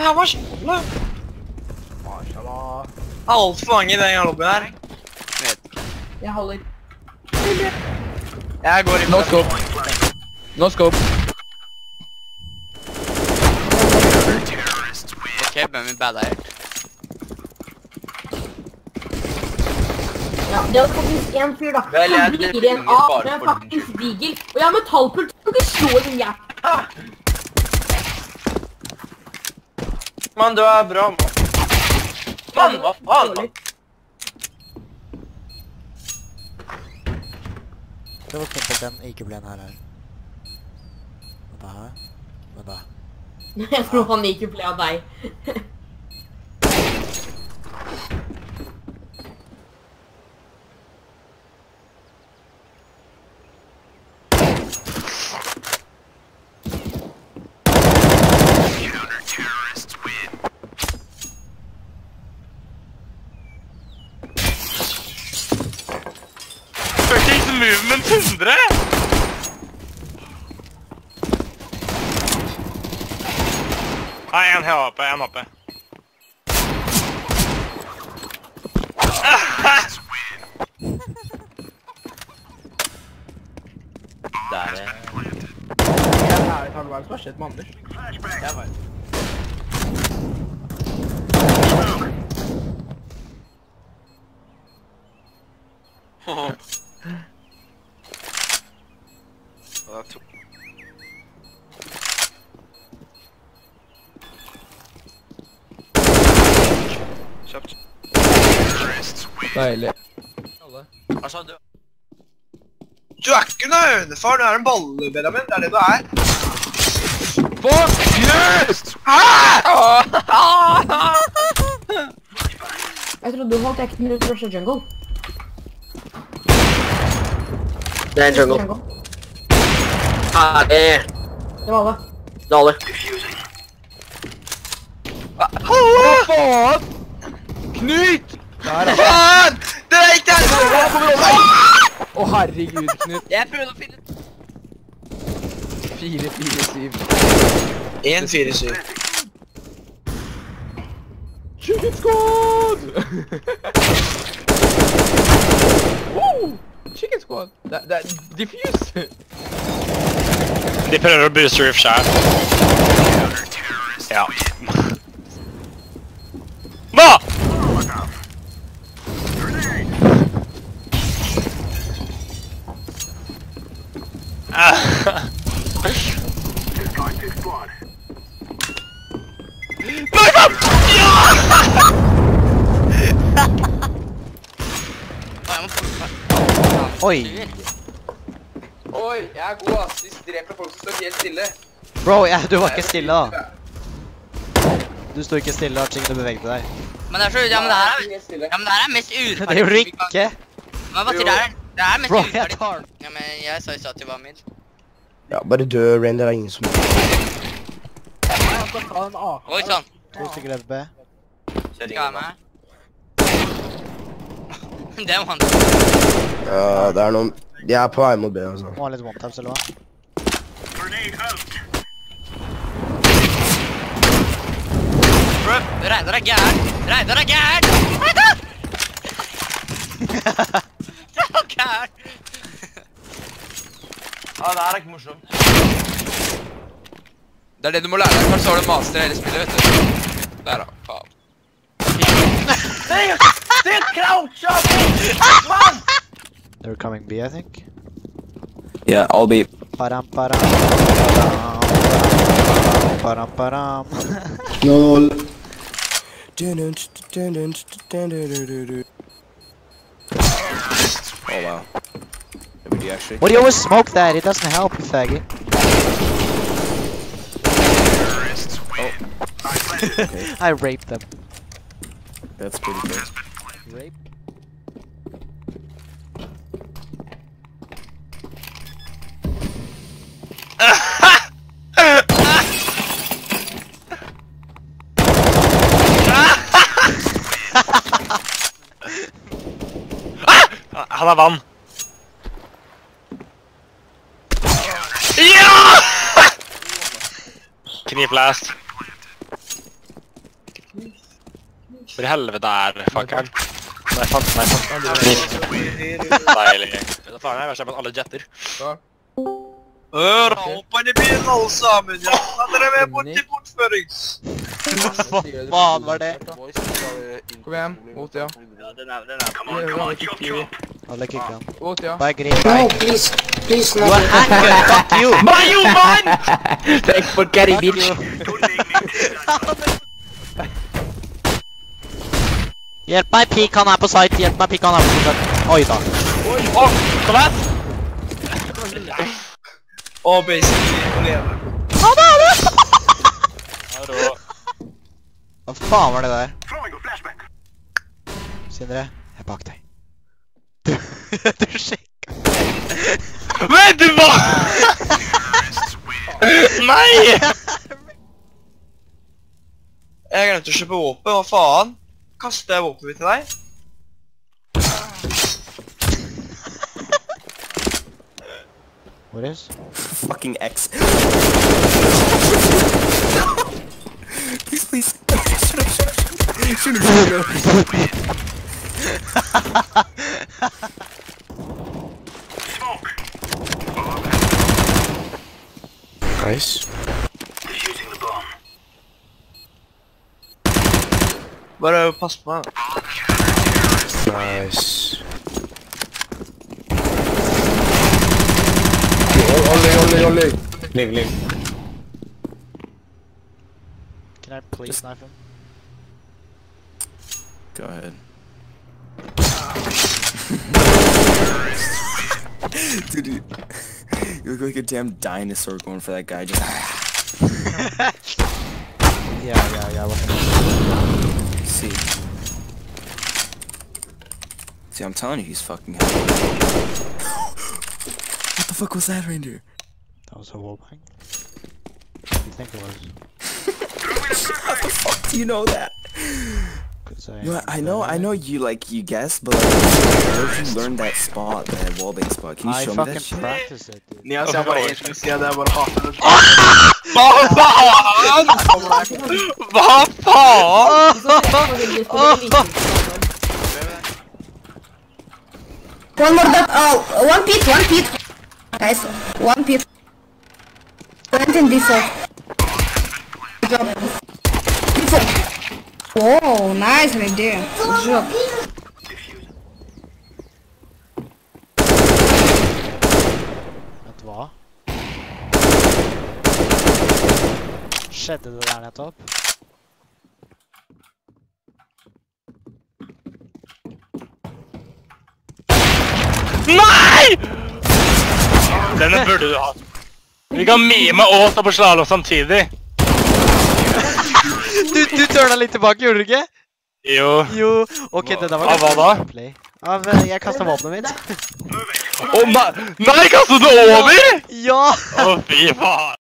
Ja, hva skjer? Mashallah. Altfor mange i den lobbyen her. Jeg holder. Jeg går inn No på scope. No scope. Ok, men vi bada helt. Ja, det var faktisk en fyr, da. Vel, jeg Han blir en A Men med en faktisk digel. Og jeg har metallpult. Du kan ikke slå den jævla Mann, du er bra, mann. Mann, hva faen? mann? Det var simpelt den ikke ble her her. Vent da her. Vent da. Jeg tror han ikke ble av deg. movement 100! Nei, en HP, en HP. Der er... Jeg er ærlig talt hva som har skjedd med Anders? Jeg vet. Ja, to. Kjøpt. Deilig. Hva sa du? Du er ikke noe hønefar, du er en balle, Benjamin. Det er det du er. Fuck yes! Jeg trodde du holdt ekten ut Russia Jungle. Det er en jungle. Ferdig. Det var alle. Det er alle. Hva faen? Knut! Der. Faen! Det er ikke Å, herregud, Knut. Jeg prøvde å finne 4-4-7. 1-4-7. Chicken squad! Woo! Chicken squad. Det, that, er diffuse. De prøver å booste Riff sjæl. Ja. Hva?! Ah. Nei, faen! Ja! Å, jeg må få Oi! Oi, jeg er god, ass. De dreper folk som står helt stille. Bro, jeg, du var ikke stille da. Du sto ikke stille, Arching. du beveget deg. Men det er så, ja, men det her er, ja, men det her er mest urettferdig. Det gjorde du ikke. Men hva sier det er? Det er mest Bro, jeg urettferdig. tar den. Ja, men jeg sa jo at det var mild. Ja, bare dø, Rain. Det er ingen som... Jeg skal ta en AK. Oi, sånn. To stykker FB. Skal jeg med? Det var han. Ja, det er noen... De er på vei mot B, altså. Må ha litt one-taps, eller hva? Bro, Reidar er gæren. Reidar er gæren. Reidar! Det var gæren. Ja, det her er ikke morsomt. Det er det du må lære deg. Først har du master i hele spillet, vet du. Der da, faen. Det er croucha! Mann! They're coming B, I think. Yeah, I'll be. Param, param. Param, param. Lol. Oh wow. Did actually? What do you always smoke that? It doesn't help, you faggot. Oh. I raped them. That's pretty good. Rape? Han er vann. Ja! Knivblast. Hvor i helvete er fakkelen? Nei, fant nei, fant Deilig. Det er faren her, verst er med alle jetter. Hør opp i bilen alle sammen. Ja, dere er med bort til bortførings. Hva faen var det? Kom igjen, mot ja. Ja, den er, den er. Alle kicka han. Mot ja. Bare grip meg. please, please, Du er hacker! Fuck you! Man, you man! Thanks for carry, bitch. Hjelp meg, pikk han er på site. Hjelp meg, pikk han er på site. Oi da. Kom igjen! Og basically å leve. Hallo. Hva faen var det der? Sindre, jeg er bak deg. Du, du sjekka. Men du hva? Nei! Jeg glemte å kjøpe våpen, hva faen? Kaster jeg våpenet mitt til deg? Boris? Fucking X. please, please. Shut up, shut up, shut up. Shut up, shut up. nice. Defusing the bomb. But uh, pass one. Nice. Only, only, only. Leave, leave. Can I please Just snipe him? Go ahead. Dude, you, look like a damn dinosaur going for that guy. Just Yeah, yeah, yeah. What see. See, I'm telling you, he's fucking. what the fuck was that, reindeer? That was a wallbang. You think it was? How the fuck do you know that? Cause I, You know, I know, I know you like you guessed, but like, where did you learn that spot, that wallbang spot? Can you I show me that shit? I fucking practice it, dude. Nias, jeg har bare én ting å si, det er bare hater det. Hva faen? Hva faen? One more that. Oh, one pit, one pit. Guys, one pit. Went in default. Good job. Default. Whoa, nice right there. Good job. Du hva? Skjedde det der nettopp? Nei! Denne burde du ha. Vi kan mime og stå på slalåm samtidig. Du, tørna litt tilbake, gjorde du ikke? Jo. Jo. Ok, det der var Av hva da? Play. Av, eh, jeg kastet våpenet mitt. Å nei! Nei, kastet du over?! Ja! Å, fy faen.